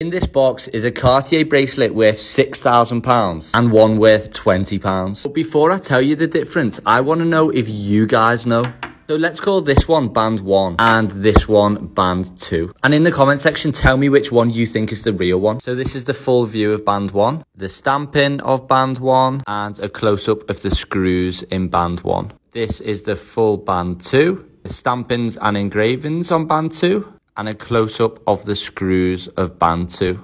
In this box is a Cartier bracelet worth £6,000 and one worth £20. But before I tell you the difference, I want to know if you guys know. So let's call this one band one and this one band two. And in the comment section, tell me which one you think is the real one. So this is the full view of band one, the stamping of band one, and a close up of the screws in band one. This is the full band two, the stampings and engravings on band two, and a close-up of the screws of band 2.